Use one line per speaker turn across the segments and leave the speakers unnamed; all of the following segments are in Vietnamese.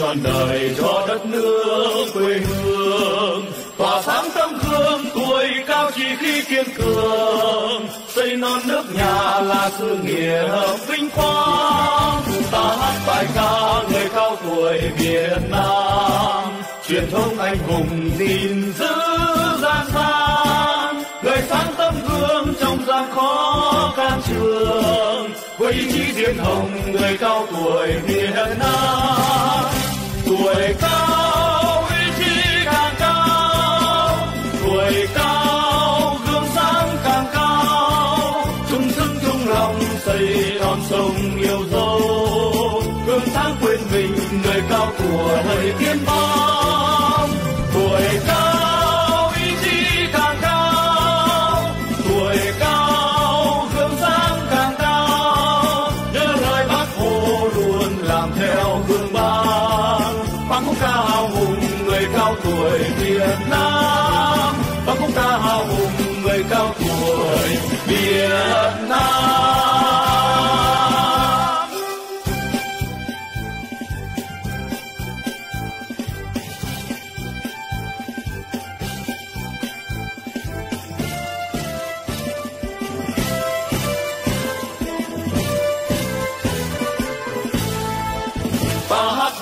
trọn đời cho đất nước quê hương. Tỏa sáng tấm gương tuổi cao chỉ khi kiên cường. Xây non nước nhà là sự nghiệp vinh quang. Ta hát bài ca người cao tuổi Việt Nam. Truyền thống anh hùng gìn giữ gian sang. người sáng tấm gương trong gian khó can trường. Với ý chí diên hồng người cao tuổi Việt Nam tuổi cao ý chí càng cao. Tuổi cao, gương sáng càng cao. Chung sức, chung lòng, xây non sông yêu dấu. Gương sáng quên mình người cao của thời tiên phong.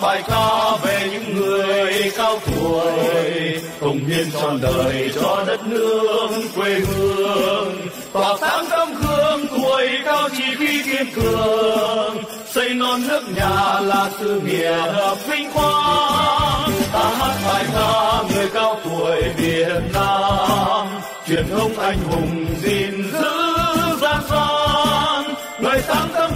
Bài ca về những người cao tuổi, công hiến trọn đời cho đất nước quê hương. Tỏa sáng tấm gương tuổi cao chỉ huy kiên cường, xây non nước nhà là sự nghiệp vinh quang. Ta hát bài ca người cao tuổi Việt Nam, truyền thống anh hùng gìn giữ gian gian. Người sáng tấm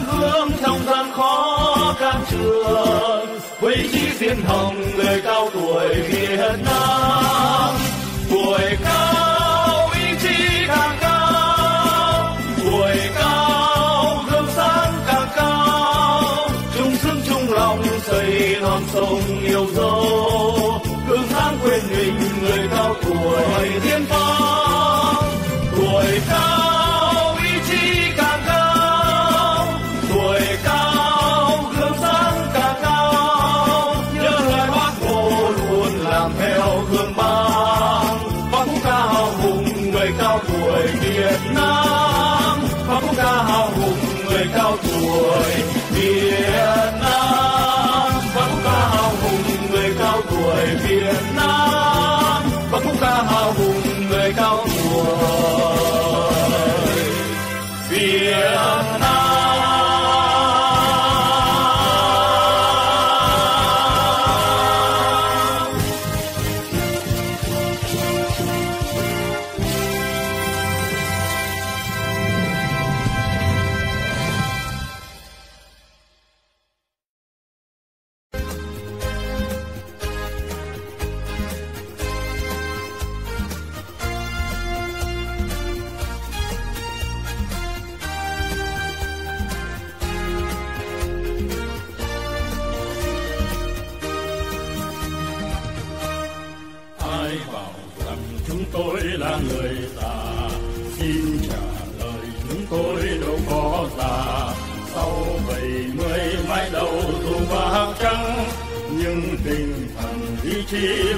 cao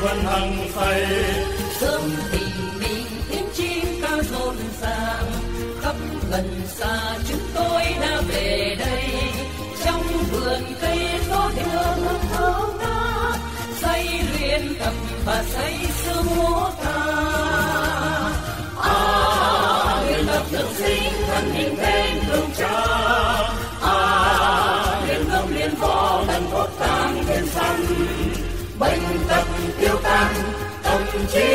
vẫn hăng say.
Sớm bình minh tiếng chim ca rộn ràng khắp gần xa chúng tôi đã về đây. Trong vườn cây gió đưa hương thơm ta say luyện tập và say sưa múa ca. À luyện tập dưỡng sinh thân hình thêm gương cha. À luyện công luyện võ lần quốc tàng thiên xanh bệnh tật tiêu tan tâm trí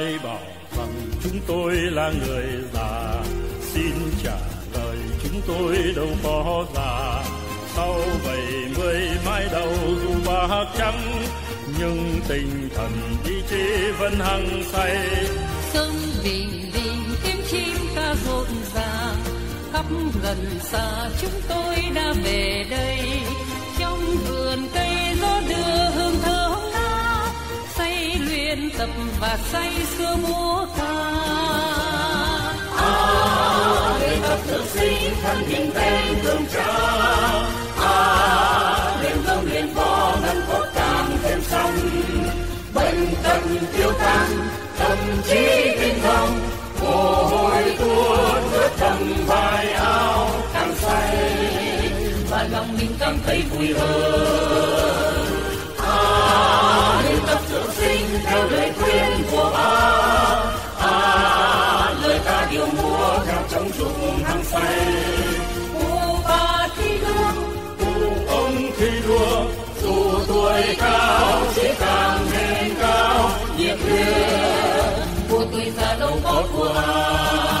ai bảo rằng chúng tôi là người già? Xin trả lời, chúng tôi đâu có già. Sau bảy mươi mái đầu dù bạc trắng, nhưng tinh thần ý chí vẫn hăng say.
Sông bình bình tiếng chim ca rộn ràng, khắp gần xa chúng tôi đã về đây. Và say sưa múa ca.
À, luyện tập thực sinh thân kinh tên thương cha à luyện công luyện võ ngân cốt càng thêm sông bệnh tâm tiêu tan tâm trí tinh thông mồ hôi tuôn ướt đầm vai áo càng say
và lòng mình cảm thấy vui hơn
à luyện tập dưỡng sinh theo lời theo trong hăng say
u ba thi đua
u ông thi đua
dù tuổi cao chỉ càng thêm cao nhiệt huyết
của tuổi già đâu có của ai